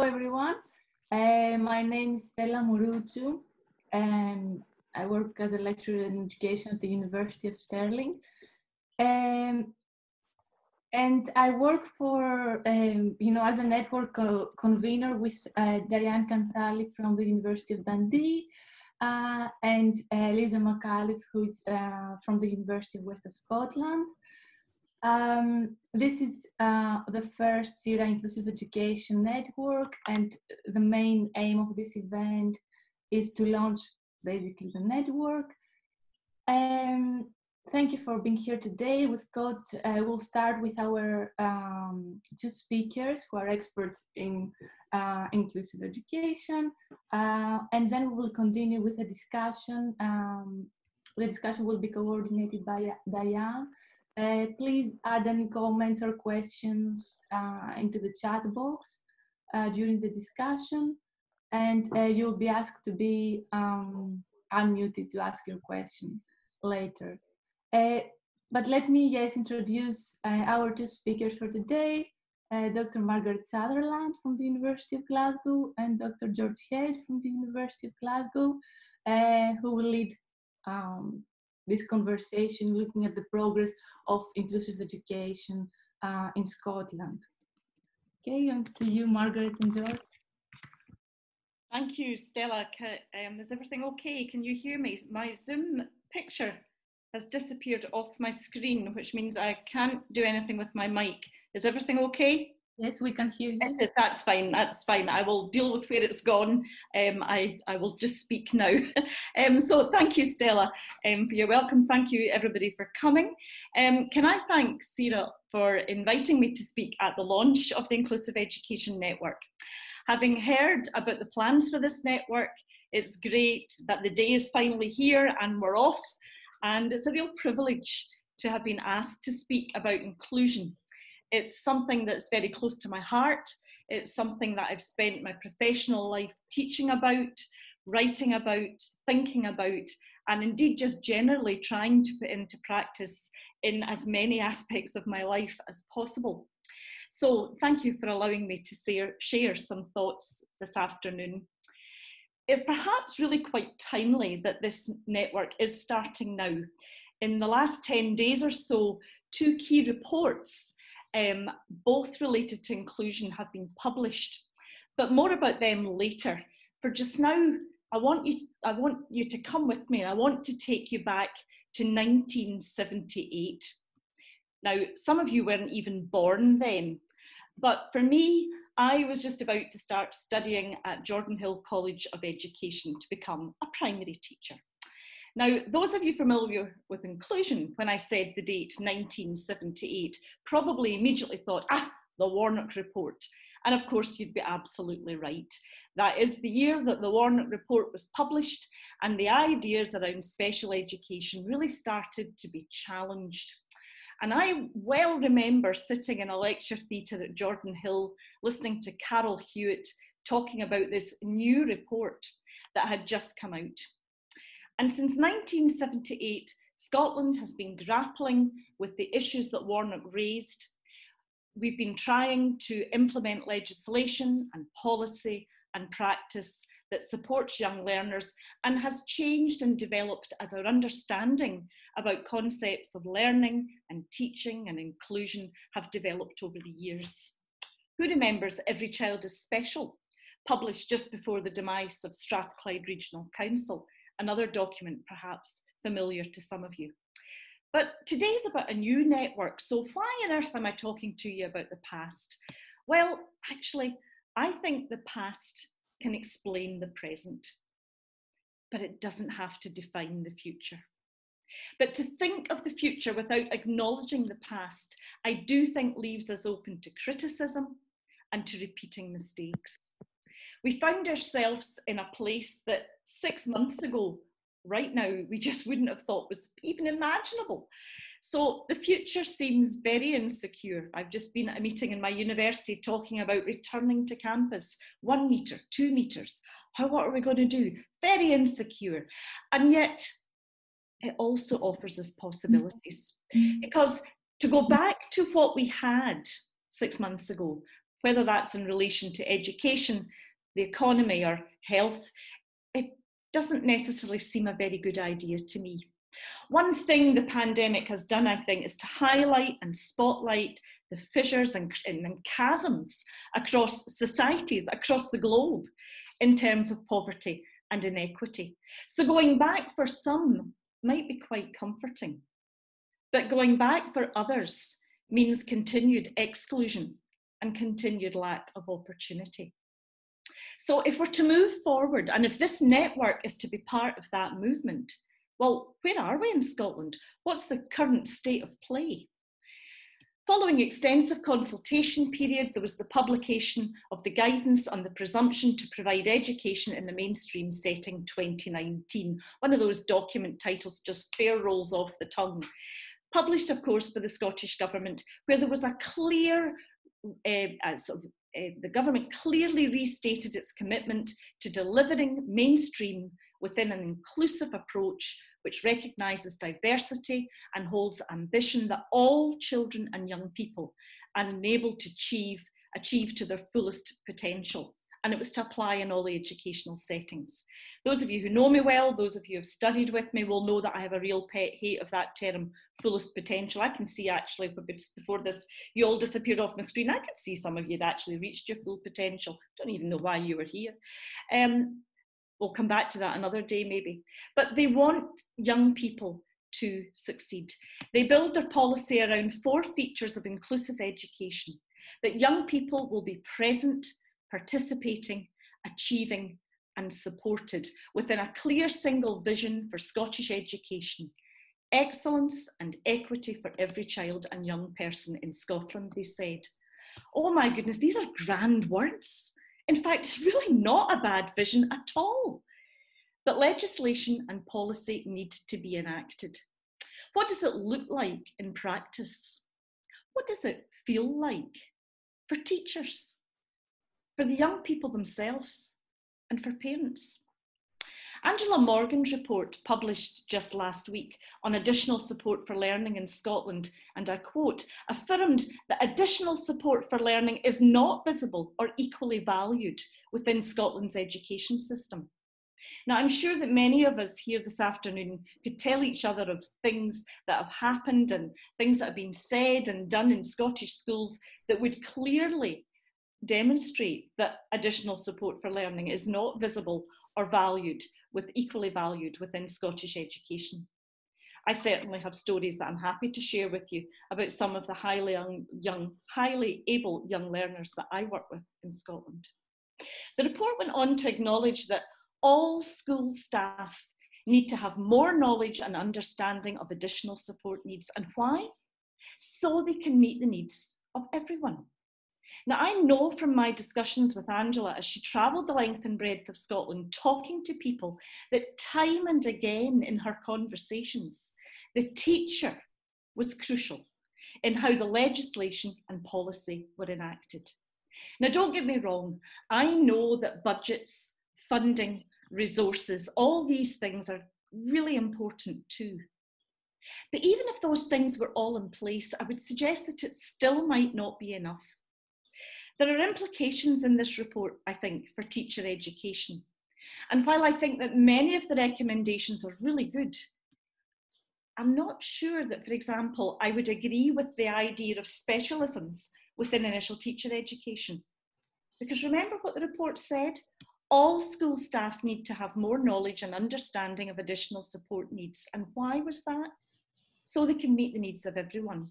Hello, everyone. Uh, my name is Stella Mouroutsou, and I work as a lecturer in education at the University of Stirling. Um, and I work for, um, you know, as a network co convener with uh, Diane Cantali from the University of Dundee uh, and uh, Lisa McAuliffe, who's uh, from the University of West of Scotland. Um, this is uh, the first SERA Inclusive Education Network, and the main aim of this event is to launch basically the network. Um, thank you for being here today. We've got, uh, we'll start with our um, two speakers who are experts in uh, inclusive education, uh, and then we will continue with a discussion. Um, the discussion will be coordinated by Diane uh, please add any comments or questions uh, into the chat box uh, during the discussion and uh, you'll be asked to be um, unmuted to ask your question later. Uh, but let me yes introduce uh, our two speakers for today, Dr. Margaret Sutherland from the University of Glasgow and Dr. George Head from the University of Glasgow, who will lead um, this conversation looking at the progress of inclusive education uh, in Scotland. Okay, and to you, Margaret and George. Thank you, Stella. Um, is everything okay? Can you hear me? My Zoom picture has disappeared off my screen, which means I can't do anything with my mic. Is everything okay? Yes, we can hear you. That's fine. That's fine. I will deal with where it's gone. Um, I, I will just speak now. um, so thank you, Stella, um, for your welcome. Thank you, everybody, for coming. Um, can I thank SERA for inviting me to speak at the launch of the Inclusive Education Network. Having heard about the plans for this network, it's great that the day is finally here and we're off. And it's a real privilege to have been asked to speak about inclusion it's something that's very close to my heart. It's something that I've spent my professional life teaching about, writing about, thinking about, and indeed just generally trying to put into practice in as many aspects of my life as possible. So, thank you for allowing me to share some thoughts this afternoon. It's perhaps really quite timely that this network is starting now. In the last 10 days or so, two key reports um, both related to inclusion, have been published. But more about them later. For just now, I want you, I want you to come with me. I want to take you back to 1978. Now, some of you weren't even born then, but for me, I was just about to start studying at Jordanhill College of Education to become a primary teacher. Now, those of you familiar with inclusion, when I said the date 1978, probably immediately thought, ah, the Warnock Report. And of course, you'd be absolutely right. That is the year that the Warnock Report was published, and the ideas around special education really started to be challenged. And I well remember sitting in a lecture theatre at Jordanhill listening to Carol Hewitt talking about this new report that had just come out. And since 1978, Scotland has been grappling with the issues that Warnock raised. We've been trying to implement legislation and policy and practice that supports young learners and has changed and developed as our understanding about concepts of learning and teaching and inclusion have developed over the years. Who remembers Every Child is Special, published just before the demise of Strathclyde Regional Council another document perhaps familiar to some of you. But today's about a new network, so why on earth am I talking to you about the past? Well, actually, I think the past can explain the present, but it doesn't have to define the future. But to think of the future without acknowledging the past, I do think leaves us open to criticism and to repeating mistakes. We found ourselves in a place that six months ago, right now, we just wouldn't have thought was even imaginable. So the future seems very insecure. I've just been at a meeting in my university talking about returning to campus, one metre, two metres. How, what are we going to do? Very insecure. And yet, it also offers us possibilities. Mm-hmm. Because to go back to what we had six months ago, whether that's in relation to education, the economy, or health, it doesn't necessarily seem a very good idea to me. One thing the pandemic has done, I think, is to highlight and spotlight the fissures and, and, chasms across societies, across the globe, in terms of poverty and inequity. So going back for some might be quite comforting, but going back for others means continued exclusion and continued lack of opportunity. So if we're to move forward, and if this network is to be part of that movement, well, where are we in Scotland? What's the current state of play? Following extensive consultation period, there was the publication of the Guidance on the Presumption to Provide Education in the Mainstream Setting 2019. One of those document titles just fair rolls off the tongue. Published, of course, by the Scottish Government, where there was a clear uh, sort of the government clearly restated its commitment to delivering mainstream within an inclusive approach which recognises diversity and holds ambition that all children and young people are enabled to achieve, achieve to their fullest potential and it was to apply in all the educational settings. Those of you who know me well, those of you who have studied with me will know that I have a real pet hate of that term, fullest potential. I can see actually, before this, you all disappeared off my screen, I could see some of you had actually reached your full potential. Don't even know why you were here. Um, we'll come back to that another day maybe. But they want young people to succeed. They build their policy around four features of inclusive education that young people will be present, participating, achieving, and supported within a clear single vision for Scottish education. Excellence and equity for every child and young person in Scotland, they said. Oh my goodness, these are grand words. In fact, it's really not a bad vision at all. But legislation and policy need to be enacted. What does it look like in practice? What does it feel like for teachers, for the young people themselves, and for parents. Angela Morgan's report, published just last week on additional support for learning in Scotland, and I quote, affirmed that additional support for learning is not visible or equally valued within Scotland's education system. Now, I'm sure that many of us here this afternoon could tell each other of things that have happened and things that have been said and done in Scottish schools that would clearly demonstrate that additional support for learning is not visible or valued with equally valued within Scottish education. I certainly have stories that I'm happy to share with you about some of the highly young, highly able young learners that I work with in Scotland. The report went on to acknowledge that all school staff need to have more knowledge and understanding of additional support needs. And why? So they can meet the needs of everyone. Now, I know from my discussions with Angela as she travelled the length and breadth of Scotland talking to people that time and again in her conversations, the teacher was crucial in how the legislation and policy were enacted. Now, don't get me wrong, I know that budgets, funding, resources, all these things are really important too. But even if those things were all in place, I would suggest that it still might not be enough. There are implications in this report, I think, for teacher education. And while I think that many of the recommendations are really good, I'm not sure that, for example, I would agree with the idea of specialisms within initial teacher education. Because remember what the report said? All school staff need to have more knowledge and understanding of additional support needs. And why was that? So they can meet the needs of everyone.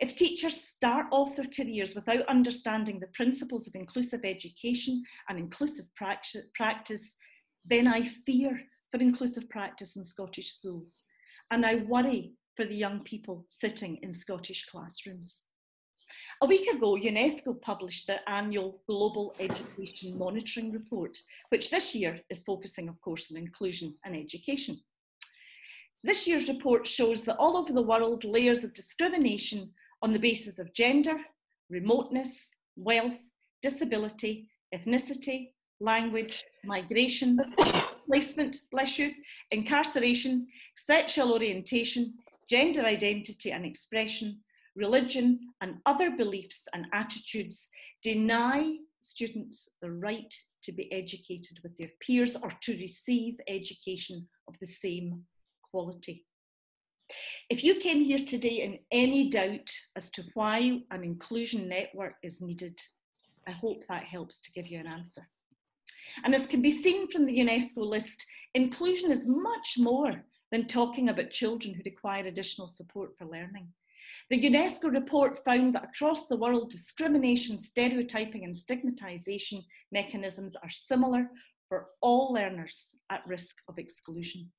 If teachers start off their careers without understanding the principles of inclusive education and inclusive practice, then I fear for inclusive practice in Scottish schools. And I worry for the young people sitting in Scottish classrooms. A week ago, UNESCO published their annual Global Education Monitoring Report, which this year is focusing, of course, on inclusion and education. This year's report shows that all over the world, layers of discrimination on the basis of gender, remoteness, wealth, disability, ethnicity, language, migration, placement, bless you, incarceration, sexual orientation, gender identity and expression, religion, and other beliefs and attitudes deny students the right to be educated with their peers or to receive education of the same quality. If you came here today in any doubt as to why an inclusion network is needed, I hope that helps to give you an answer. And as can be seen from the UNESCO list, inclusion is much more than talking about children who require additional support for learning. The UNESCO report found that across the world, discrimination, stereotyping, and stigmatisation mechanisms are similar for all learners at risk of exclusion.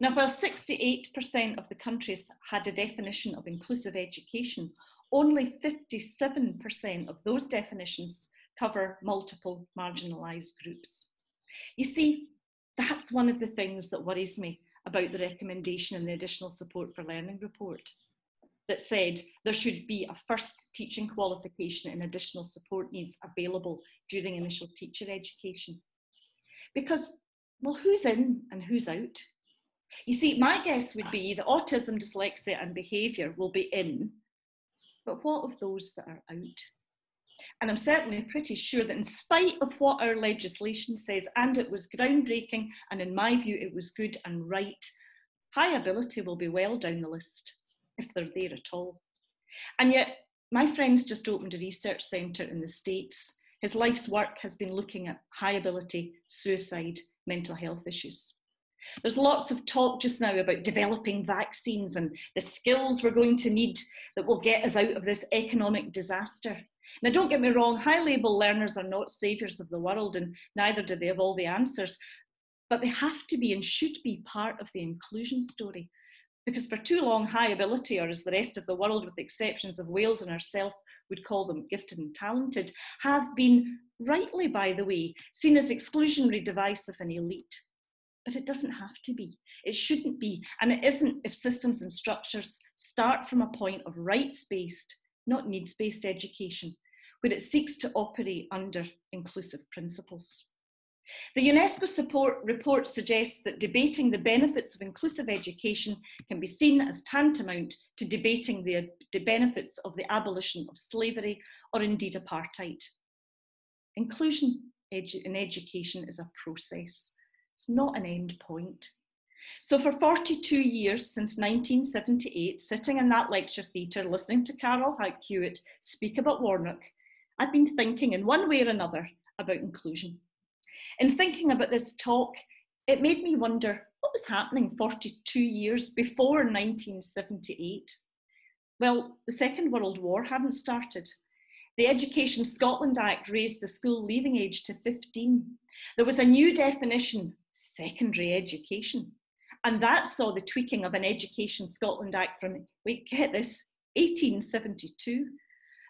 Now, while 68% of the countries had a definition of inclusive education, only 57% of those definitions cover multiple marginalised groups. You see, that's one of the things that worries me about the recommendation in the Additional Support for Learning report that said there should be a first teaching qualification and additional support needs available during initial teacher education. Because, well, who's in and who's out? You see, my guess would be that autism, dyslexia, and behaviour will be in, but what of those that are out? And I'm certainly pretty sure that, in spite of what our legislation says, and it was groundbreaking, and in my view, it was good and right, high ability will be well down the list, if they're there at all. And yet, my friend's just opened a research centre in the States. His life's work has been looking at high ability, suicide, mental health issues. There's lots of talk just now about developing vaccines and the skills we're going to need that will get us out of this economic disaster. Now, don't get me wrong, high able learners are not saviours of the world, and neither do they have all the answers, but they have to be and should be part of the inclusion story. Because for too long, high ability, or as the rest of the world, with the exceptions of Wales and ourselves, would call them gifted and talented, have been, rightly by the way, seen as exclusionary, divisive, and elite. But it doesn't have to be. It shouldn't be. And it isn't if systems and structures start from a point of rights based not needs based education, where it seeks to operate under inclusive principles. The UNESCO support report suggests that debating the benefits of inclusive education can be seen as tantamount to debating the, the benefits of the abolition of slavery or indeed apartheid. Inclusion edu in education is a process, it's not an end point. So for 42 years, since 1978, sitting in that lecture theatre listening to Carol Hewitt speak about Warnock, I've been thinking in one way or another about inclusion. In thinking about this talk, it made me wonder what was happening 42 years before 1978? Well, the Second World War hadn't started. The Education Scotland Act raised the school leaving age to 15. There was a new definition, secondary education. And that saw the tweaking of an Education Scotland Act from, wait, get this, 1872.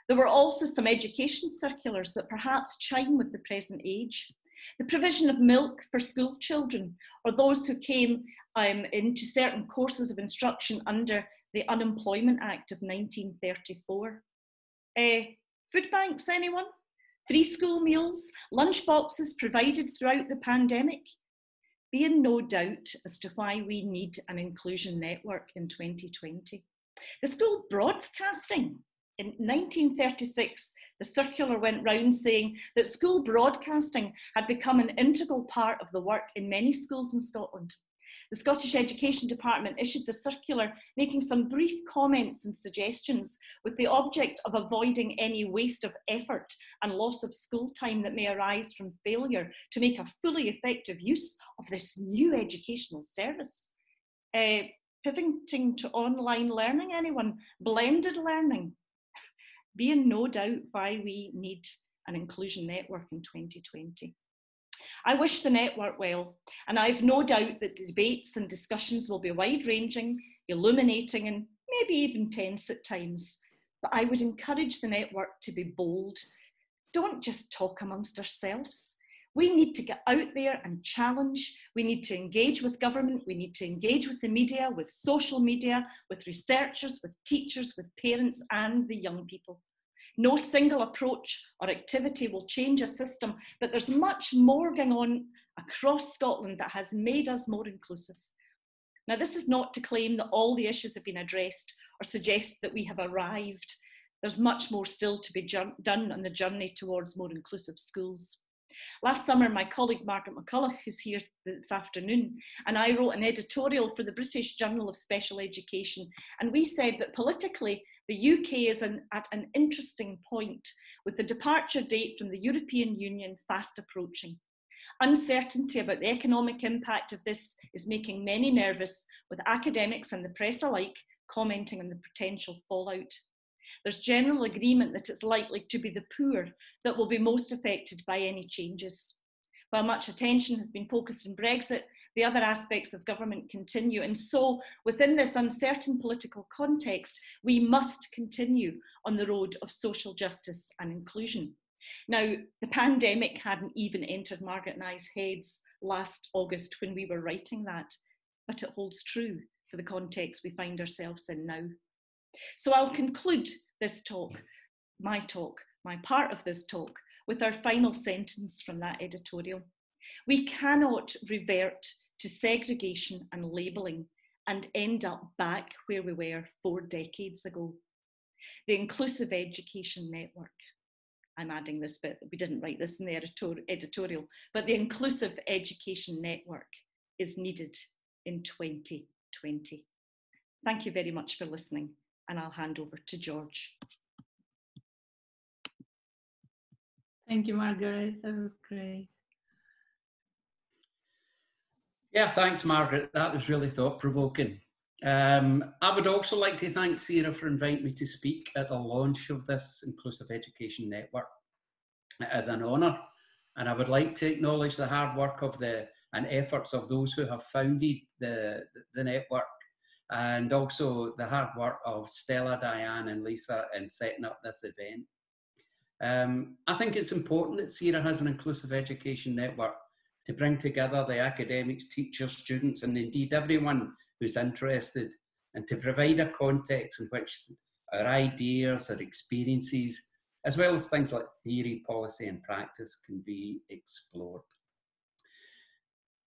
There were also some education circulars that perhaps chime with the present age. The provision of milk for school children, or those who came um, into certain courses of instruction under the Unemployment Act of 1934. Uh, eh, food banks, anyone? Free school meals, lunch boxes provided throughout the pandemic be in no doubt as to why we need an inclusion network in 2020. The school broadcasting. In 1936, the circular went round saying that school broadcasting had become an integral part of the work in many schools in Scotland. The Scottish Education Department issued the circular making some brief comments and suggestions with the object of avoiding any waste of effort and loss of school time that may arise from failure to make a fully effective use of this new educational service. Uh, pivoting to online learning, anyone? Blended learning? Being no doubt why we need an inclusion network in 2020. I wish the network well, and I've no doubt that debates and discussions will be wide ranging, illuminating, and maybe even tense at times. But I would encourage the network to be bold. Don't just talk amongst ourselves. We need to get out there and challenge. We need to engage with government. We need to engage with the media, with social media, with researchers, with teachers, with parents, and the young people. No single approach or activity will change a system, but there's much more going on across Scotland that has made us more inclusive. Now, this is not to claim that all the issues have been addressed or suggest that we have arrived. There's much more still to be done on the journey towards more inclusive schools. Last summer, my colleague Margaret McCulloch, who's here this afternoon, and I wrote an editorial for the British Journal of Special Education, and we said that politically, the UK is an, at an interesting point with the departure date from the European Union fast approaching. Uncertainty about the economic impact of this is making many nervous, with academics and the press alike commenting on the potential fallout. There's general agreement that it's likely to be the poor that will be most affected by any changes. While much attention has been focused on Brexit, the other aspects of government continue. And so, within this uncertain political context, we must continue on the road of social justice and inclusion. Now, the pandemic hadn't even entered Margaret and I's heads last August when we were writing that, but it holds true for the context we find ourselves in now. So I'll conclude this talk, my talk, my part of this talk, with our final sentence from that editorial. We cannot revert to segregation and labelling and end up back where we were four decades ago. The Inclusive Education Network. I'm adding this bit, we didn't write this in the editorial, but the Inclusive Education Network is needed in 2020. Thank you very much for listening and I'll hand over to George. Thank you, Margaret. That was great. Yeah, thanks, Margaret. That was really thought provoking. Um, I would also like to thank SERA for inviting me to speak at the launch of this Inclusive Education Network. It is an honour, and I would like to acknowledge the hard work of the and efforts of those who have founded the, the network and also the hard work of Stella, Diane, and Lisa in setting up this event. Um, I think it's important that SERA has an inclusive education network to bring together the academics, teachers, students, and indeed everyone who's interested, and to provide a context in which our ideas, our experiences, as well as things like theory, policy, and practice can be explored.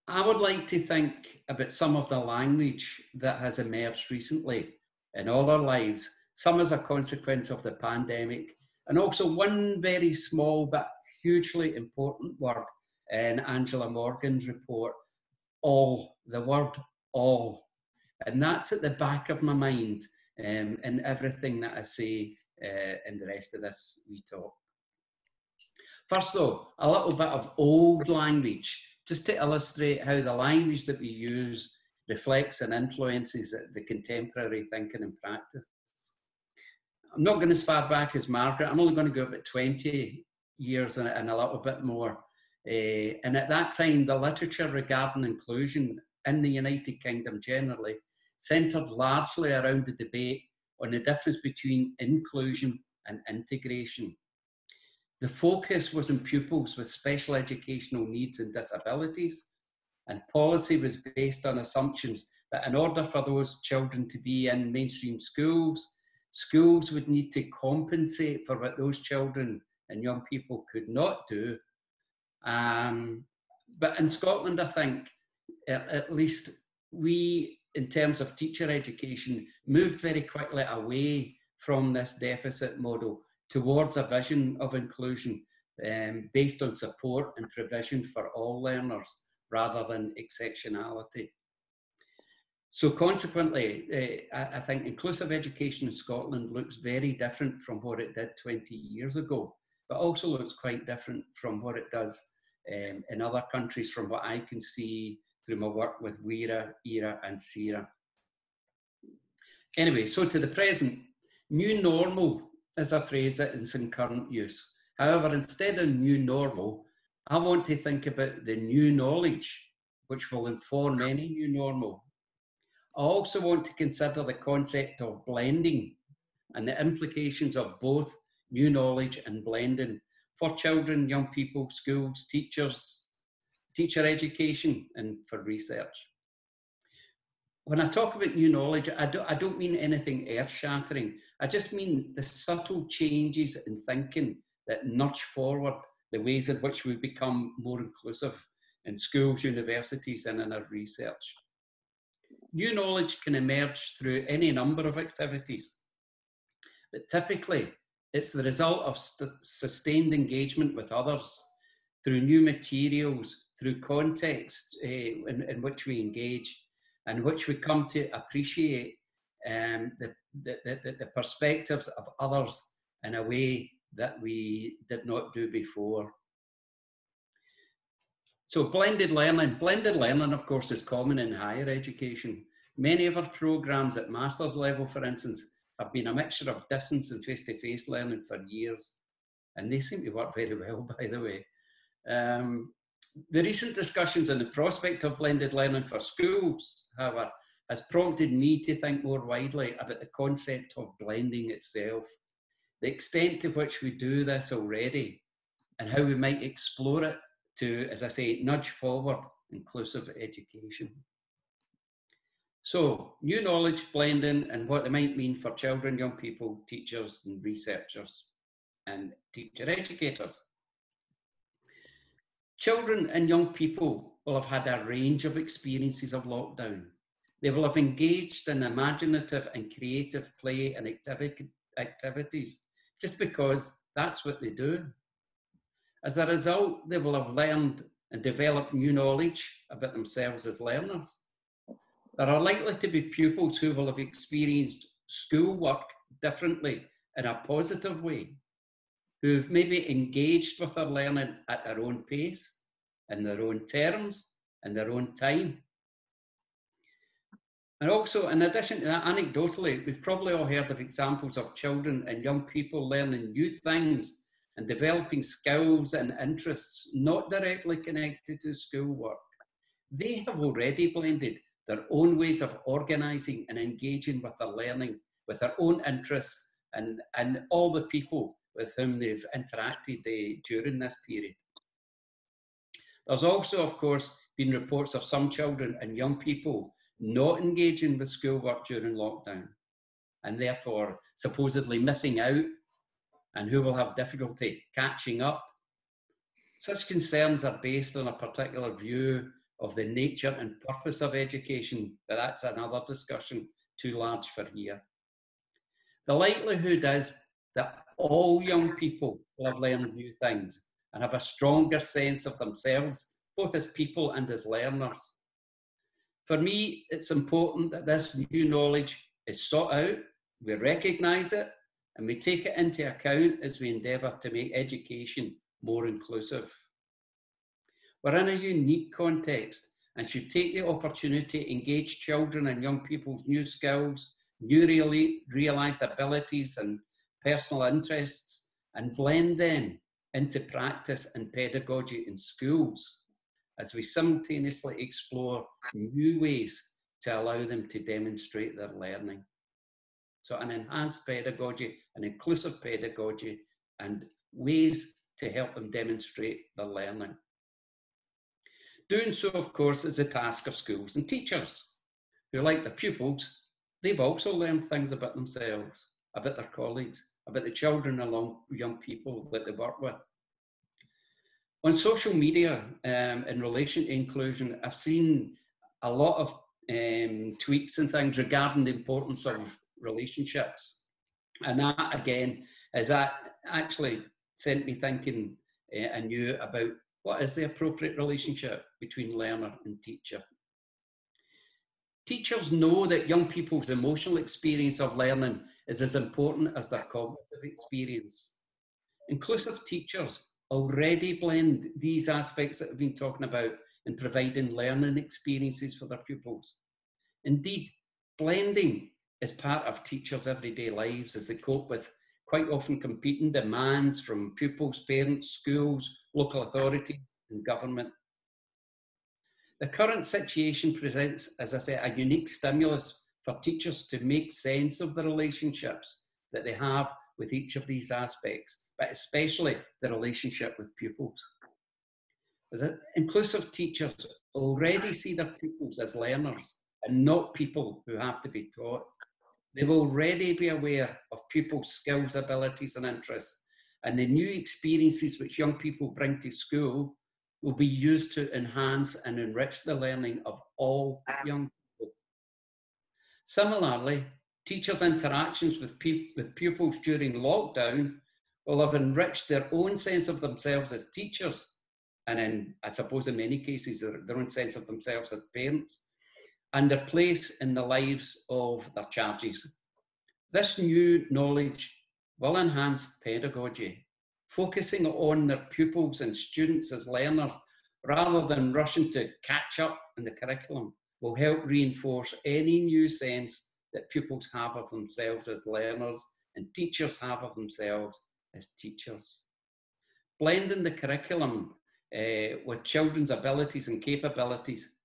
I would like to think about some of the language that has emerged recently in all our lives, some as a consequence of the pandemic, and also one very small but hugely important word in Angela Morgan's report all, the word all. And that's at the back of my mind um, in everything that I say uh, in the rest of this we talk. First, though, a little bit of old language just to illustrate how the language that we use reflects and influences the contemporary thinking and practice. I'm not going as far back as Margaret. I'm only going to go about 20 years and, and a little bit more. Uh, and at that time, the literature regarding inclusion in the United Kingdom generally centred largely around the debate on the difference between inclusion and integration. The focus was on pupils with special educational needs and disabilities, and policy was based on assumptions that in order for those children to be in mainstream schools, schools would need to compensate for what those children and young people could not do. Um, but in Scotland, I think, at, at least we, in terms of teacher education, moved very quickly away from this deficit model towards a vision of inclusion um, based on support and provision for all learners rather than exceptionality. So consequently, uh, I, think inclusive education in Scotland looks very different from what it did 20 years ago, but also looks quite different from what it does um, in other countries from what I can see through my work with WERA, ERA and SERA. Anyway, so to the present, new normal is a phrase that is in current use. However, instead of new normal, I want to think about the new knowledge which will inform any new normal. I also want to consider the concept of blending and the implications of both new knowledge and blending for children, young people, schools, teachers, teacher education, and for research when I talk about new knowledge, I don't, I don't mean anything earth shattering. I just mean the subtle changes in thinking that nudge forward the ways in which we become more inclusive in schools, universities, and in our research. new knowledge can emerge through any number of activities, but typically it's the result of sustained engagement with others through new materials, through context uh, in, in, which we engage, and which we come to appreciate um, the, the, the, the perspectives of others in a way that we did not do before. So blended learning, blended learning of course is common in higher education. Many of our programs at master's level, for instance, have been a mixture of distance and face-to-face learning for years. And they seem to work very well, by the way. Um, the recent discussions on the prospect of blended learning for schools, however, has prompted me to think more widely about the concept of blending itself, the extent to which we do this already, and how we might explore it to, as I say, nudge forward inclusive education. So, new knowledge blending and what they might mean for children, young people, teachers, and researchers, and teacher educators. Children and young people will have had a range of experiences of lockdown. They will have engaged in imaginative and creative play and activities just because that's what they do. As a result, they will have learned and developed new knowledge about themselves as learners. There are likely to be pupils who will have experienced schoolwork differently in a positive way, who've maybe engaged with their learning at their own pace, in their own terms, in their own time. And also, in addition to that, anecdotally, we've probably all heard of examples of children and young people learning new things and developing skills and interests not directly connected to schoolwork. They have already blended their own ways of organising and engaging with their learning, with their own interests, and, and all the people with whom they've interacted uh, during this period. There's also, of course, been reports of some children and young people not engaging with schoolwork during lockdown and therefore supposedly missing out and who will have difficulty catching up. Such concerns are based on a particular view of the nature and purpose of education, but that's another discussion too large for here. The likelihood is that all young people will have learned new things and have a stronger sense of themselves, both as people and as learners. For me, it's important that this new knowledge is sought out, we recognise it, and we take it into account as we endeavour to make education more inclusive. We're in a unique context and should take the opportunity to engage children and young people's new skills, new realised abilities and personal interests and blend them into practice and pedagogy in schools as we simultaneously explore new ways to allow them to demonstrate their learning. So an enhanced pedagogy, an inclusive pedagogy, and ways to help them demonstrate their learning. Doing so, of course, is the task of schools and teachers, who, like the pupils, they've also learned things about themselves, about their colleagues, about the children along young people that they work with. On social media, um, in relation to inclusion, I've seen a lot of um, tweets and things regarding the importance of relationships. And that, again, is that actually sent me thinking uh, anew about what is the appropriate relationship between learner and teacher. Teachers know that young people's emotional experience of learning is as important as their cognitive experience. Inclusive teachers already blend these aspects that we've been talking about in providing learning experiences for their pupils. Indeed, blending is part of teachers' everyday lives as they cope with quite often competing demands from pupils, parents, schools, local authorities, and government. The current situation presents, as I say, a unique stimulus for teachers to make sense of the relationships that they have with each of these aspects, but especially the relationship with pupils. As inclusive teachers already see their pupils as learners and not people who have to be taught. They will already be aware of pupils' skills, abilities, and interests, and the new experiences which young people bring to school will be used to enhance and enrich the learning of all young people. Similarly, teachers' interactions with, with pupils during lockdown will have enriched their own sense of themselves as teachers, and in, I suppose, in many cases, their, their own sense of themselves as parents, and their place in the lives of their charges. This new knowledge will enhance pedagogy, focusing on their pupils and students as learners rather than rushing to catch up in the curriculum will help reinforce any new sense that pupils have of themselves as learners and teachers have of themselves as teachers. Blending the curriculum uh, with children's abilities and capabilities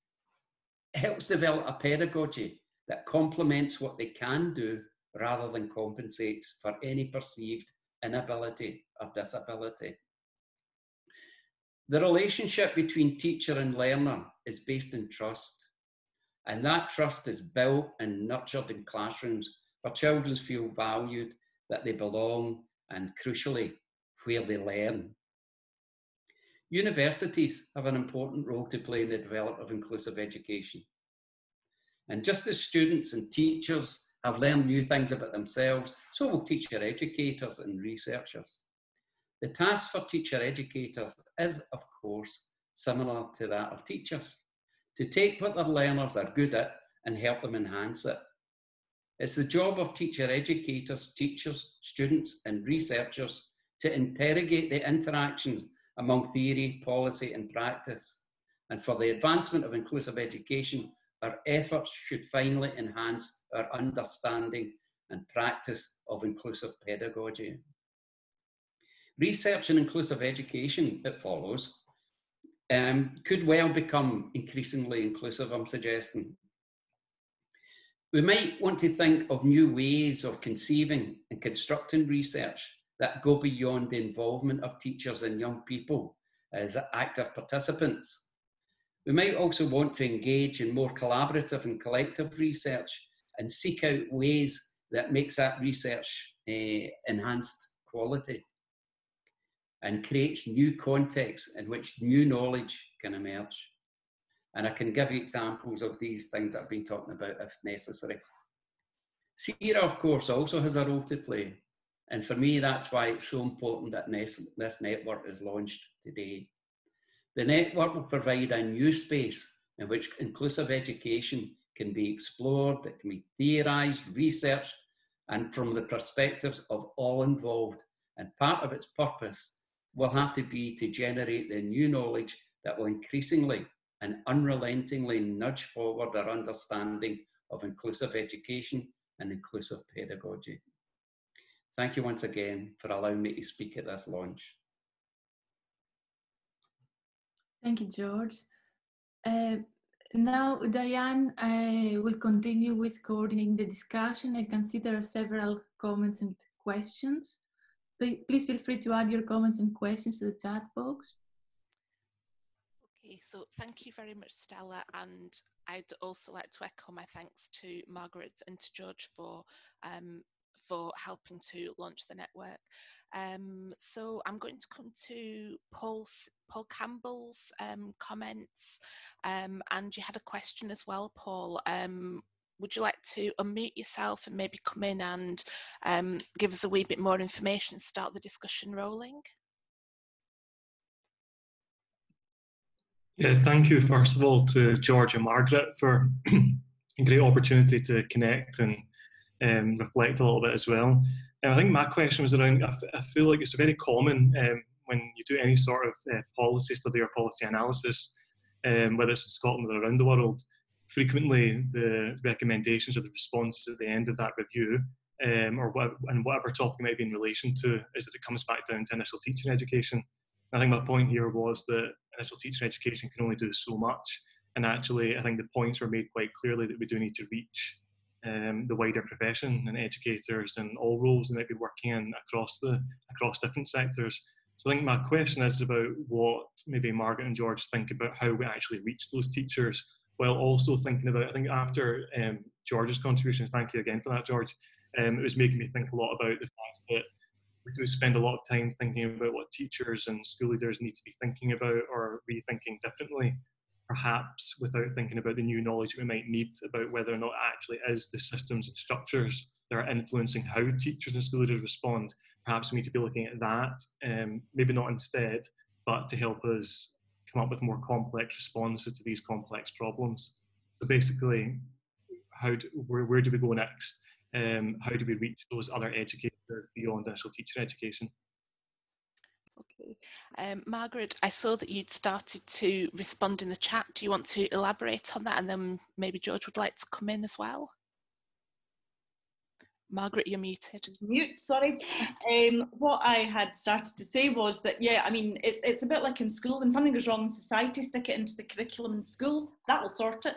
helps develop a pedagogy that complements what they can do rather than compensates for any perceived inability or disability. The relationship between teacher and learner is based in trust. And that trust is built and nurtured in classrooms where children feel valued, that they belong, and crucially, where they learn. Universities have an important role to play in the development of inclusive education. And just as students and teachers have learned new things about themselves, so will teacher educators and researchers. The task for teacher educators is, of course, similar to that of teachers to take what their learners are good at and help them enhance it. It's the job of teacher educators, teachers, students, and researchers to interrogate the interactions among theory, policy, and practice. And for the advancement of inclusive education, our efforts should finally enhance our understanding and practice of inclusive pedagogy. Research in inclusive education, it follows, um, could well become increasingly inclusive, I'm suggesting. We might want to think of new ways of conceiving and constructing research that go beyond the involvement of teachers and young people as active participants. We might also want to engage in more collaborative and collective research and seek out ways that makes that research uh, enhanced quality and creates new contexts in which new knowledge can emerge. And I can give you examples of these things I've been talking about if necessary. SERA, of course, also has a role to play. And for me, that's why it's so important that this network is launched today. The network will provide a new space in which inclusive education can be explored, it can be theorised, researched, and from the perspectives of all involved. And part of its purpose will have to be to generate the new knowledge that will increasingly and unrelentingly nudge forward our understanding of inclusive education and inclusive pedagogy. Thank you once again for allowing me to speak at this launch. Thank you, George. Uh, now, Diane I will continue with coordinating the discussion and consider several comments and questions. Please feel free to add your comments and questions to the chat box. Okay, so thank you very much, Stella. And I'd also like to echo my thanks to Margaret and to George for um, for helping to launch the network. Um, so I'm going to come to Paul's, Paul Campbell's um, comments, um, and you had a question as well, Paul. Um, would you like to unmute yourself and maybe come in and um, give us a wee bit more information and start the discussion rolling? Yeah, thank you first of all to George and Margaret for a great opportunity to connect and um, reflect a little bit as well. And I think my question was around, I, feel like it's very common um, when you do any sort of uh, policy study or policy analysis, um, whether it's in Scotland or around the world, frequently the recommendations or the responses at the end of that review um, or what, and whatever topic might be in relation to is that it comes back down to initial teaching education. I think my point here was that initial teaching education can only do so much. And actually, I think the points were made quite clearly that we do need to reach um, the wider profession and educators and all roles that might be working in across the across different sectors. So I think my question is about what maybe Margaret and George think about how we actually reach those teachers while also thinking about, I think after um, George's contributions, thank you again for that, George, um, it was making me think a lot about the fact that we do spend a lot of time thinking about what teachers and school leaders need to be thinking about or rethinking differently. Perhaps without thinking about the new knowledge we might need about whether or not actually is the systems and structures that are influencing how teachers and school leaders respond. Perhaps we need to be looking at that, um, maybe not instead, but to help us come up with more complex responses to these complex problems. So basically, how do, where, where do we go next? Um, how do we reach those other educators beyond initial teacher education? Um, Margaret, I saw that you'd started to respond in the chat. Do you want to elaborate on that? And then maybe George would like to come in as well. Margaret, you're muted. Mute, sorry. Um, what I had started to say was that, yeah, I mean, it's, it's a bit like in school. When something goes wrong in society, stick it into the curriculum in school. That will sort it.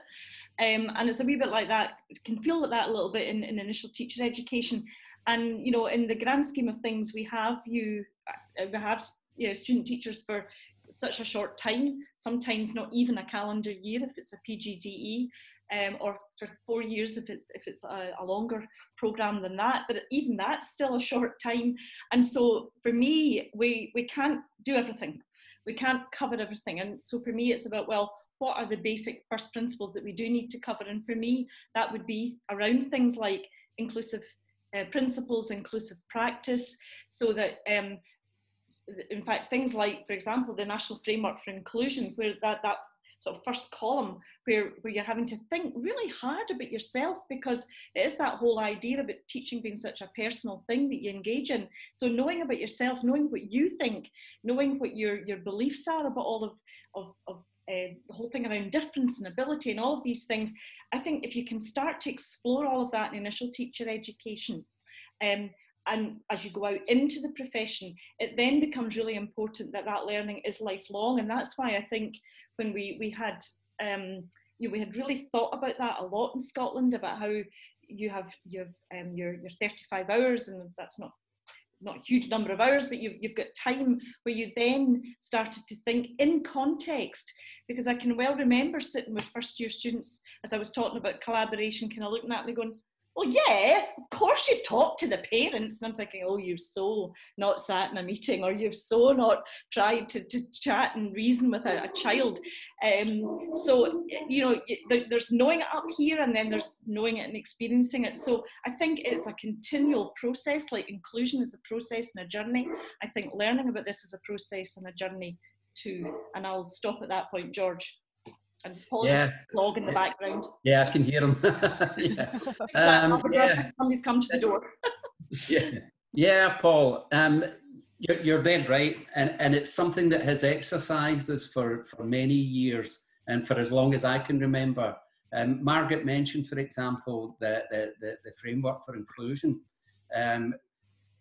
Um, and it's a wee bit like that. It can feel like that a little bit in, in initial teacher education. And, you know, in the grand scheme of things, we have you, uh, we have you know, student teachers for such a short time, sometimes not even a calendar year if it's a PGDE, um, or for four years if it's if it's a, a, longer program than that. But even that's still a short time. And so for me, we we can't do everything. We can't cover everything. And so for me, it's about well, what are the basic first principles that we do need to cover? And for me, that would be around things like inclusive uh, principles, inclusive practice, so that um, in fact, things like, for example, the National Framework for Inclusion, where that, that sort of first column where, where you're having to think really hard about yourself because it is that whole idea about teaching being such a personal thing that you engage in. So knowing about yourself, knowing what you think, knowing what your, your beliefs are about all of, of, of uh, the whole thing around difference and ability and all of these things, I think if you can start to explore all of that in initial teacher education, um, and as you go out into the profession, it then becomes really important that that learning is lifelong. And that's why I think when we we had um, you know, we had really thought about that a lot in Scotland about how you have you have um, your your 35 hours, and that's not not a huge number of hours, but you've, you've got time where you then started to think in context. Because I can well remember sitting with first year students as I was talking about collaboration, kind of looking at me going, well, yeah, of course you talk to the parents. And I'm thinking, oh, you've so not sat in a meeting or you've so not tried to, to chat and reason with a, a child. Um, so, you know, there, there's knowing it up here and then there's knowing it and experiencing it. So I think it's a continual process, like inclusion is a process and a journey. I think learning about this is a process and a journey too. And I'll stop at that point, George and Paul yeah. in the background. Yeah, I can hear him. yeah. Um, yeah. Somebody's come to the door. yeah, yeah, Paul. Um, you're, you're dead right, and and it's something that has exercised us for for many years and for as long as I can remember. Um, Margaret mentioned, for example, the the, the, the framework for inclusion. Um,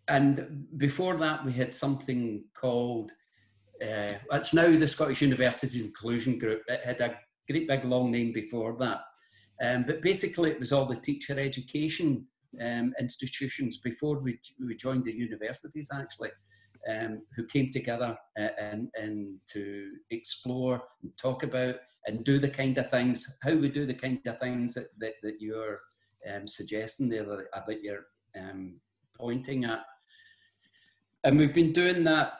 and before that, we had something called uh, it's now the Scottish Universities Inclusion Group. It had a great big long name before that. Um, but basically, it was all the teacher education um, institutions before we, we joined the universities actually, um, who came together uh, and, and to explore and talk about and do the kind of things, how we do the kind of things that, that, that you're um, suggesting there, that, that you're um, pointing at. And we've been doing that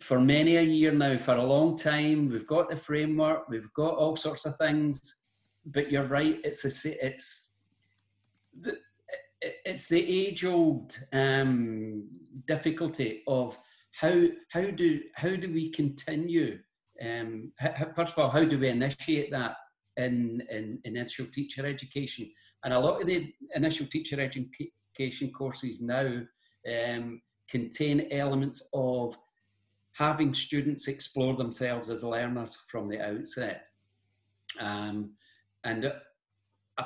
for many a year now, for a long time. We've got the framework, we've got all sorts of things, but you're right. It's a, it's the, it's the age-old um, difficulty of how how do how do we continue? Um, how, first of all, how do we initiate that in, in initial teacher education? And a lot of the initial teacher education courses now um, contain elements of having students explore themselves as learners from the outset. Um, and uh,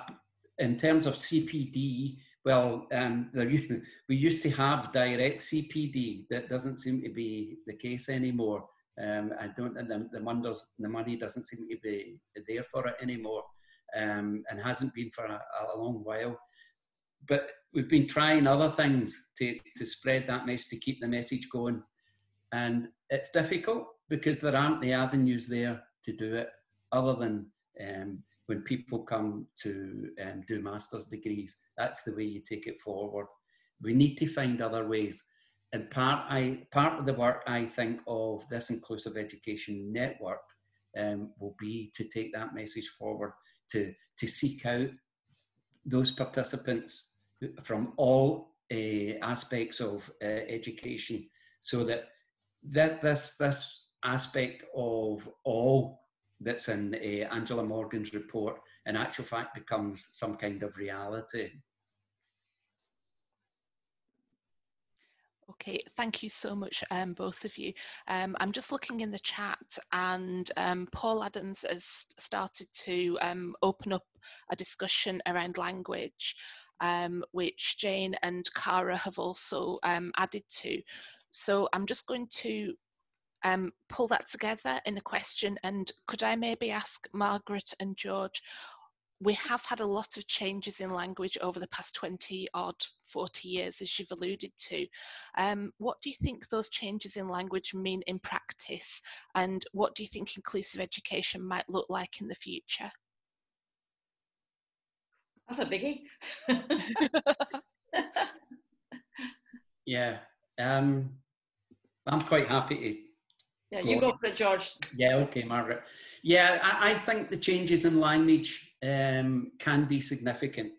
in terms of CPD, well, um, there, we used to have direct CPD. That doesn't seem to be the case anymore. Um, I don't, the, the, the money doesn't seem to be there for it anymore, um, and hasn't been for a, a, long while. But we've been trying other things to, to spread that message, to keep the message going. And it's difficult because there aren't the avenues there to do it other than um, when people come to um, do master's degrees. That's the way you take it forward. We need to find other ways. And part, I, part of the work I think of this inclusive education network um, will be to take that message forward, to, to seek out those participants from all uh, aspects of uh, education so that, that this, this aspect of all that's in uh, Angela Morgan's report in actual fact becomes some kind of reality. Okay, thank you so much, um, both of you. Um, I'm just looking in the chat and um, Paul Adams has started to um, open up a discussion around language, um, which Jane and Cara have also um, added to. So I'm just going to pull that together in a question and could I maybe ask Margaret and George we have had a lot of changes in language over the past 20 odd 40 years as you've alluded to. Um, what do you think those changes in language mean in practice and what do you think inclusive education might look like in the future? That's a biggie. Yeah um, i'm quite happy to yeah, you go for it, George. Yeah, okay, Margaret. Yeah, I, I think the changes in language um, can be significant.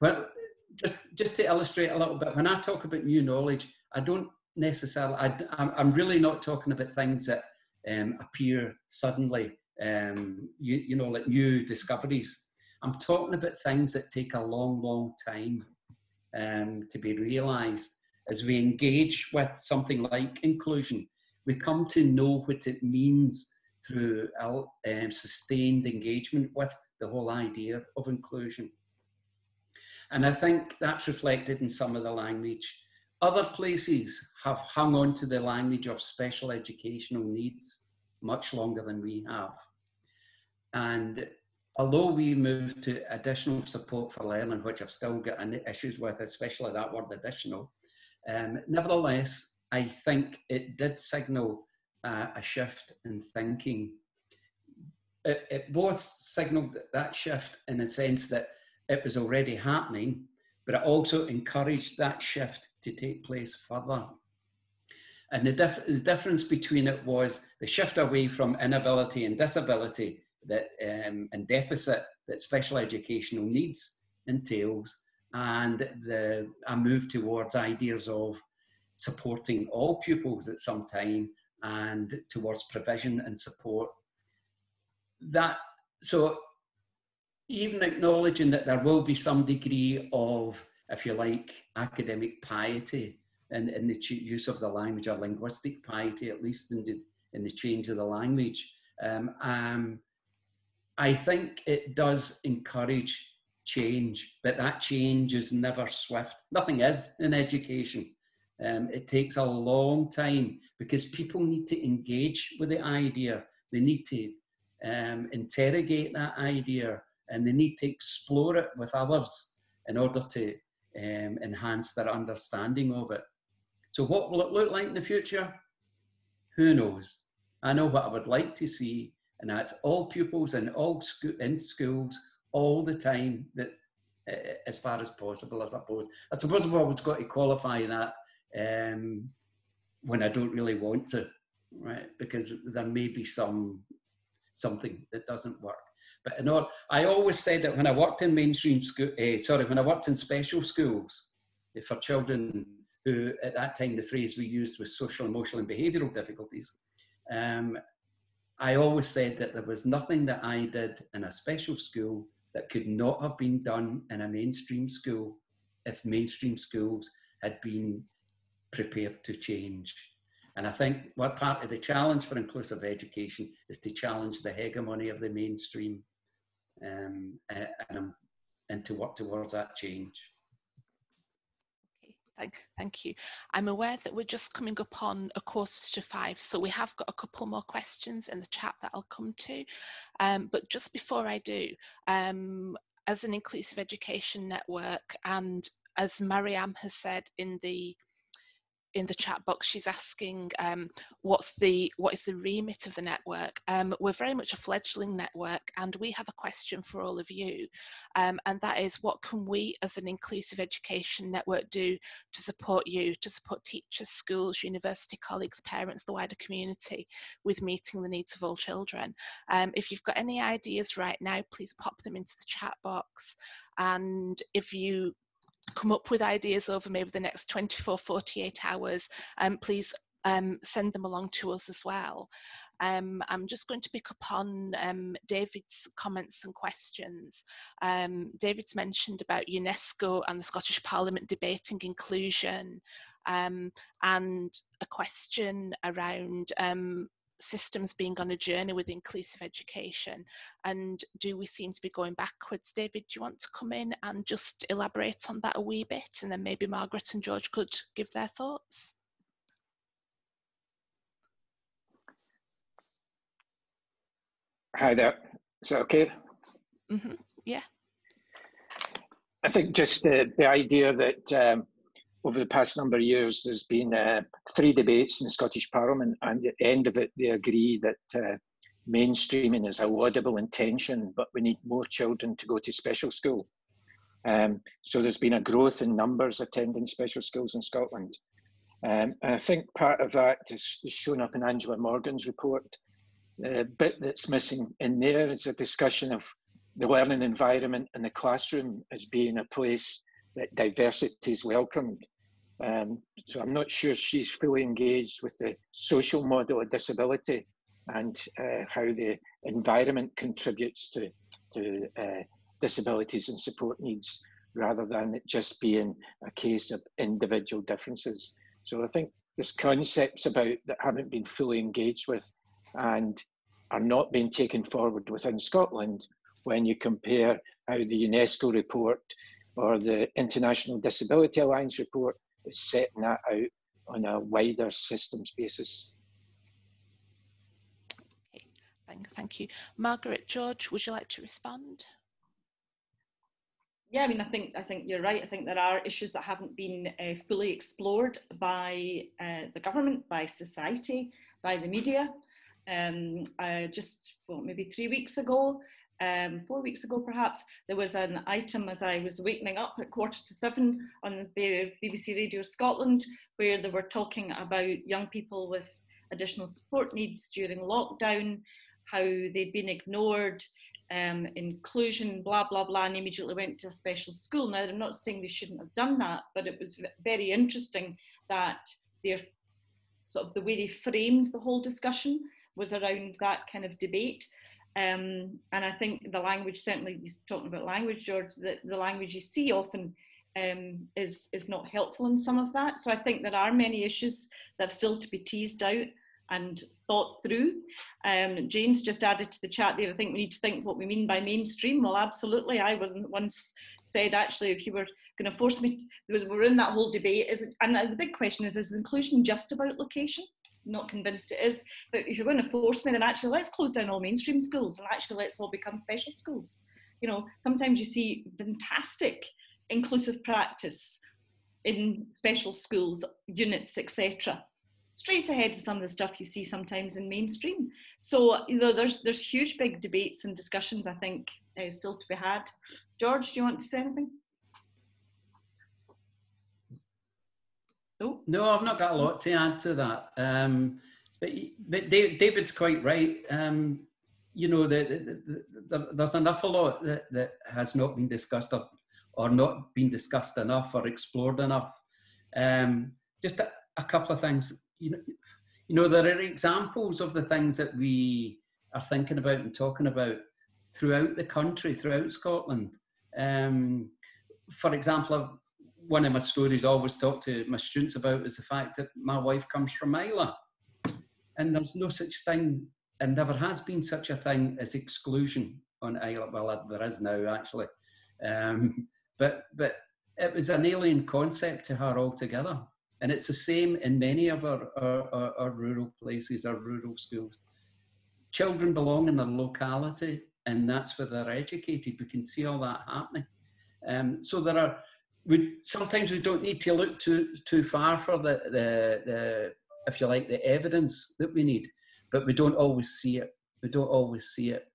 But just just to illustrate a little bit, when I talk about new knowledge, I don't necessarily. I, am really not talking about things that um, appear suddenly. Um, you you know, like new discoveries. I'm talking about things that take a long, long time um, to be realised as we engage with something like inclusion we come to know what it means through um, sustained engagement with the whole idea of inclusion. And I think that's reflected in some of the language. Other places have hung on to the language of special educational needs much longer than we have. And although we moved to additional support for learning, which I've still got issues with, especially that word additional, um, nevertheless, I think it did signal uh, a shift in thinking. It, it both signaled that shift in the sense that it was already happening, but it also encouraged that shift to take place further. And the, dif- the difference between it was the shift away from inability and disability that, um, and deficit that special educational needs entails, and the, a move towards ideas of supporting all pupils at some time and towards provision and support. That so even acknowledging that there will be some degree of, if you like, academic piety in, in the use of the language or linguistic piety, at least in the, in the change of the language. Um, um, I think it does encourage change, but that change is never swift. Nothing is in education. Um, it takes a long time because people need to engage with the idea. They need to um, interrogate that idea and they need to explore it with others in order to um, enhance their understanding of it. So, what will it look like in the future? Who knows? I know what I would like to see, and that's all pupils in all sco- in schools all the time. That, uh, as far as possible, I suppose. I suppose I've always got to qualify that um, when I don't really want to, right? Because there may be some something that doesn't work. But in all, I always said that when I worked in mainstream school, uh, sorry, when I worked in special schools eh, for children who, at that time, the phrase we used was social, emotional, and behavioural difficulties. Um, I always said that there was nothing that I did in a special school that could not have been done in a mainstream school if mainstream schools had been prepared to change. And I think what part of the challenge for inclusive education is to challenge the hegemony of the mainstream um, and, um, and to work towards that change. Thank, thank you. I'm aware that we're just coming up on a quarter to five, so we have got a couple more questions in the chat that I'll come to. Um, but just before I do, um, as an inclusive education network and as Mariam has said in the in the chat box she's asking um, what's the what is the remit of the network? Um, we're very much a fledgling network and we have a question for all of you. Um, and that is what can we as an inclusive education network do to support you to support teachers schools university colleagues parents the wider community with meeting the needs of all children? Um, if you've got any ideas right now please pop them into the chat box. And if you come up with ideas over maybe the next 24, 48 hours, um, please um, send them along to us as well. Um, I'm just going to pick up on um, David's comments and questions. Um, David's mentioned about UNESCO and the Scottish Parliament debating inclusion um, and a question around um, systems being on a journey with inclusive education? And do we seem to be going backwards? David do you want to come in and just elaborate on that a wee bit? And then maybe margaret and george could give their thoughts. Hi there. Is that okay? Mm -hmm. yeah. I think just the, the idea that um, over the past number of years, there's been uh, three debates in the Scottish Parliament, and at the end of it, they agree that uh, mainstreaming is a laudable intention, but we need more children to go to special school. Um, so there's been a growth in numbers attending special schools in Scotland. Um, and I think part of that is, is shown up in Angela Morgan's report. The bit that's missing in there is a discussion of the learning environment in the classroom as being a place that diversity is welcomed. Um, so I'm not sure she's fully engaged with the social model of disability and uh, how the environment contributes to, to uh, disabilities and support needs rather than it just being a case of individual differences. So I think there's concepts about that haven't been fully engaged with and are not being taken forward within Scotland when you compare how the UNESCO report or the International Disability Alliance report is setting that out on a wider systems basis. Okay, thank, thank you. Margaret, George, would you like to respond? Yeah, I mean, I think I think you're right. I think there are issues that haven't been uh, fully explored by uh, the government, by society, by the media. Um, uh, just well, maybe three weeks ago, um, four weeks ago perhaps, there was an item as I was waking up at quarter to seven on BBC Radio Scotland where they were talking about young people with additional support needs during lockdown, how they'd been ignored, um, inclusion, blah, blah, blah, and immediately went to a special school. Now, I'm not saying they shouldn't have done that, but it was very interesting that their sort of the way they framed the whole discussion was around that kind of debate. Um, and I think the language, certainly he's talking about language, George, that the language you see often um, is, is not helpful in some of that. So I think there are many issues that still to be teased out and thought through. Um, Jane's just added to the chat there, I think we need to think what we mean by mainstream. Well, absolutely. I wasn't once said actually if you were going to force me, there was, we're in that whole debate. Is it, and the big question is, is inclusion just about location? Not convinced it is. But if you're going to force me, then actually let's close down all mainstream schools and actually let's all become special schools. You know, sometimes you see fantastic inclusive practice in special schools, units, etc. Straight ahead to some of the stuff you see sometimes in mainstream. So you know, there's there's huge big debates and discussions I think uh, still to be had. George, do you want to say anything? No, no, I've not got a lot to add to that. Um, but, but David's quite right. Um, you know, the, the, the, there's an awful lot that, that has not been discussed or, or not been discussed enough or explored enough. Um, just a, a, couple of things. You know, you know, there are examples of the things that we are thinking about and talking about throughout the country, throughout Scotland. Um, for example, one of my stories I always talk to my students about is the fact that my wife comes from Islay. And there's no such thing, and never has been such a thing as exclusion on Islay. Well, there is now actually. Um, but, but it was an alien concept to her altogether. And it's the same in many of our, our, our, our rural places, our rural schools. Children belong in their locality, and that's where they're educated. We can see all that happening. Um, so there are we sometimes we don't need to look too too far for the the, the if you like the evidence that we need, but we don't always see it. We don't always see it.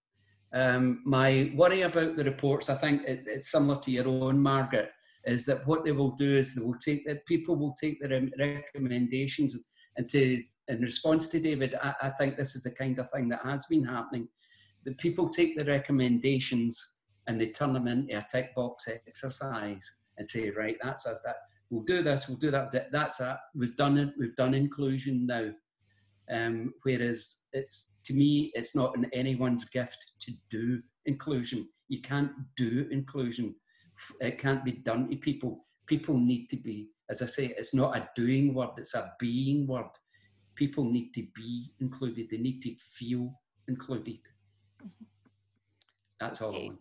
Um, my worry about the reports, I think it, it's similar to your own, Margaret, is that what they will do is they will take that people will take their recommendations and to in response to David, I, I think this is the kind of thing that has been happening. That people take the recommendations and they turn them into a tick box exercise and say, right, that's us. That we'll do this, we'll do that. that that's that. We've done it. We've done inclusion now. Um, whereas it's to me, it's not in anyone's gift to do inclusion. You can't do inclusion. It can't be done to people. People need to be, as I say, it's not a doing word, it's a being word. People need to be included, they need to feel included. Mm-hmm. That's all I want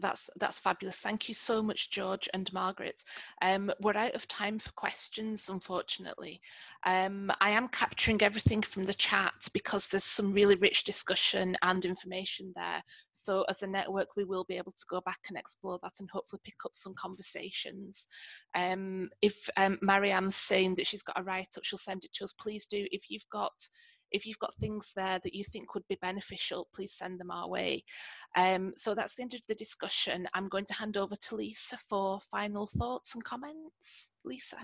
that's that's fabulous. Thank you so much, George and Margaret. Um, we're out of time for questions, unfortunately. Um, I am capturing everything from the chat because there's some really rich discussion and information there. So as a network, we will be able to go back and explore that and hopefully pick up some conversations. Um, if um, Marianne's saying that she's got a write-up, she'll send it to us. Please do. If you've got if you've got things there that you think would be beneficial, please send them our way. Um, so that's the end of the discussion. I'm going to hand over to Lisa for final thoughts and comments. Lisa.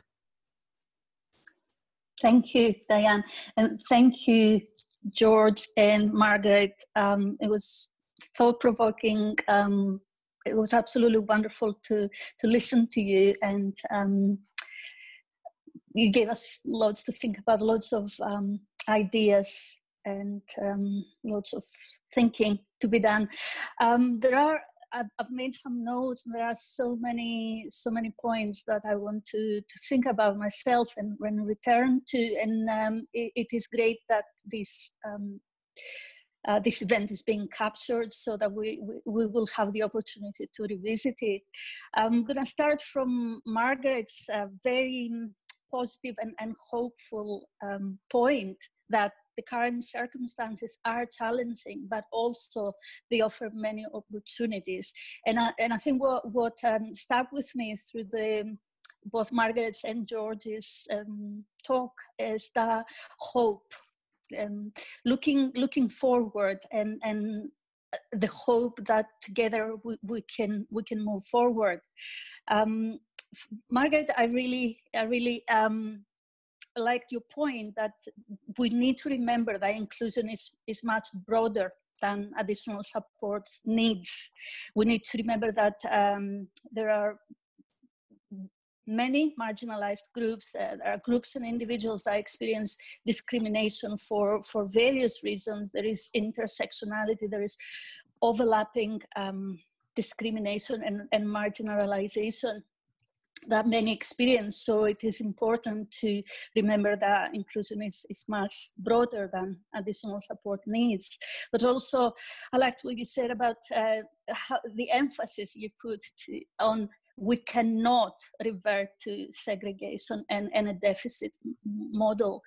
Thank you, Diane. And thank you, George and Margaret. Um, it was thought provoking. Um, it was absolutely wonderful to, to listen to you and um, you gave us loads to think about, loads of um, ideas and um, lots of thinking to be done. Um, there are I've, made some notes and there are so many so many points that I want to to think about myself and when return to and um, it, it is great that this um, uh, this event is being captured so that we, we, we, will have the opportunity to revisit it. I'm going to start from Margaret's uh, very positive and, and hopeful um, point that the current circumstances are challenging, but also they offer many opportunities. And I, and I think what, what um, stuck with me through the both Margaret's and George's um, talk is the hope, um, looking looking forward, and and the hope that together we, we can we can move forward. Um, Margaret, I really I really um, like your point that we need to remember that inclusion is, is much broader than additional support needs. We need to remember that um, there are many marginalized groups, uh, there are groups and individuals that experience discrimination for, for various reasons. There is intersectionality, there is overlapping um, discrimination and, and marginalization that many experience. So it is important to remember that inclusion is, is much broader than additional support needs. But also, I liked what you said about uh, the emphasis you put to, on we cannot revert to segregation and, and a deficit model.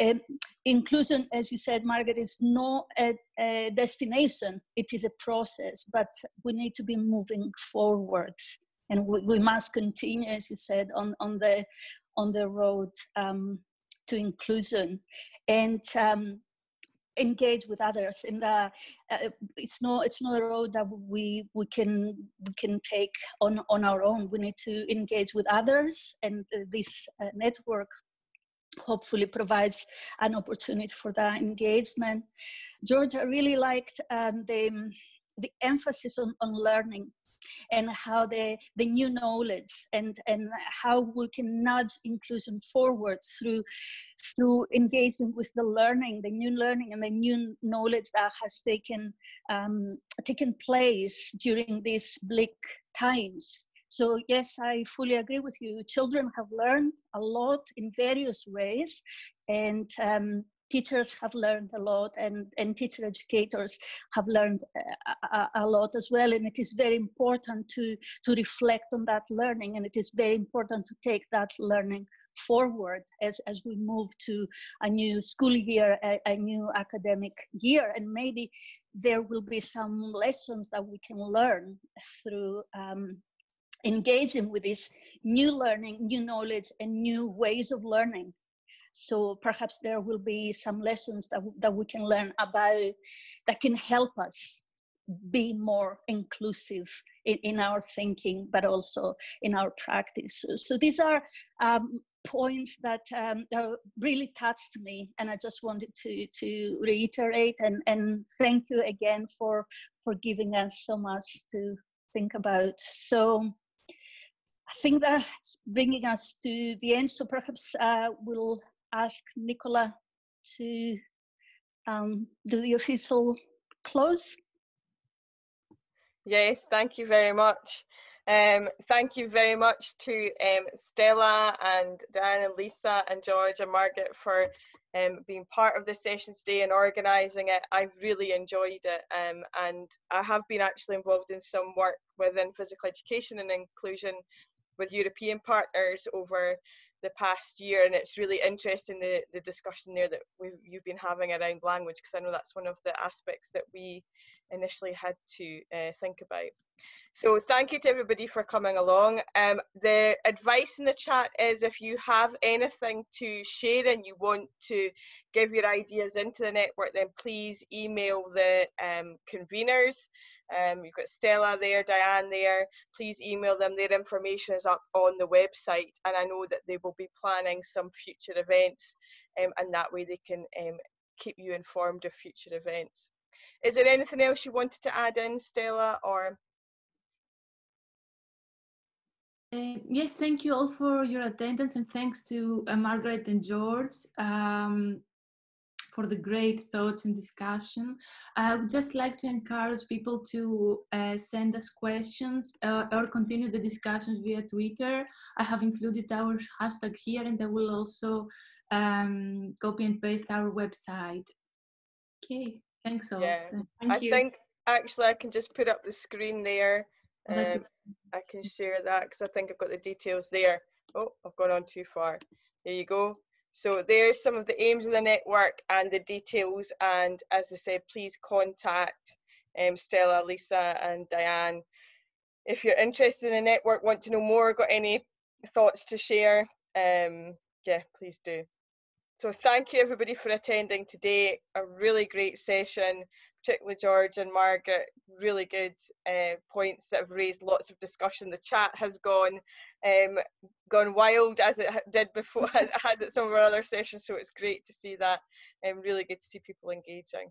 Um, inclusion, as you said, Margaret, is not a, a destination, it is a process, but we need to be moving forward and we, we must continue, as you said, on, on the on the road um, to inclusion and um, engage with others. And uh, uh, it's not it's not a road that we we can we can take on on our own. We need to engage with others, and uh, this uh, network hopefully provides an opportunity for that engagement. George, I really liked um, the the emphasis on, on learning and how the, the new knowledge and, and how we can nudge inclusion forward through, through engaging with the learning, the new learning and the new knowledge that has taken, um, taken place during these bleak times. So yes, I fully agree with you. Children have learned a lot in various ways, and um, teachers have learned a lot and, and teacher educators have learned a, a, a, lot as well. And it is very important to, to reflect on that learning. And it is very important to take that learning forward as, as we move to a new school year, a, a new academic year. And maybe there will be some lessons that we can learn through um, engaging with this new learning, new knowledge, and new ways of learning. So perhaps there will be some lessons that, that we can learn about that can help us be more inclusive in, in our thinking, but also in our practice. So, so these are um, points that um, really touched me, and I just wanted to to reiterate and and thank you again for for giving us so much to think about. So. I think that's bringing us to the end. So perhaps uh, we'll ask Nicola to um, do the official close. Yes, thank you very much. Um, thank you very much to um, Stella and Dan and Lisa and George and Margaret for um, being part of this session today and organising it. I've really enjoyed it um, and I have been actually involved in some work within physical education and inclusion with European partners over the past year and it's really interesting the, the discussion there that we've, you've been having around language because I know that's one of the aspects that we initially had to uh, think about. So thank you to everybody for coming along. Um, the advice in the chat is if you have anything to share and you want to give your ideas into the network, then please email the um, conveners. Um, you've got Stella there, Diane there. Please email them. Their information is up on the website, and I know that they will be planning some future events, um, and that way they can um, keep you informed of future events. Is there anything else you wanted to add in, Stella, or? Uh, yes, thank you all for your attendance and thanks to uh, Margaret and George um, for the great thoughts and discussion. I would just like to encourage people to uh, send us questions uh, or continue the discussions via Twitter. I have included our hashtag here and I will also um, copy and paste our website. Okay. Thanks all. Yeah, Thank I you. think actually I can just put up the screen there. Um, I can share that because I think I've got the details there. Oh, I've gone on too far. There you go. So there's some of the aims of the network and the details. And as I said, please contact um, Stella, Lisa, and Diane. If you're interested in the network, want to know more, got any thoughts to share, um, yeah, please do. So thank you everybody for attending today. A really great session, particularly George and Margaret. Really good uh, points that have raised lots of discussion. The chat has gone um, gone wild as it did before, as, as at some of our other sessions. So it's great to see that. And um, really good to see people engaging.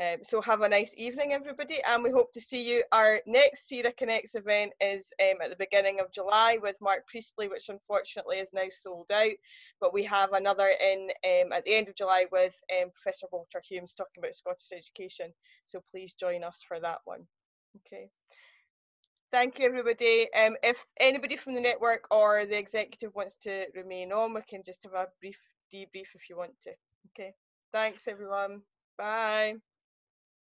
Um, so have a nice evening, everybody, and we hope to see you. Our next SERA Connects event is um, at the beginning of July with Mark Priestley, which unfortunately is now sold out. But we have another in um, at the end of July with um, Professor Walter Humes talking about Scottish education. So please join us for that one. Okay. Thank you, everybody. Um, if anybody from the network or the executive wants to remain on, we can just have a brief debrief if you want to. Okay. Thanks, everyone. Bye.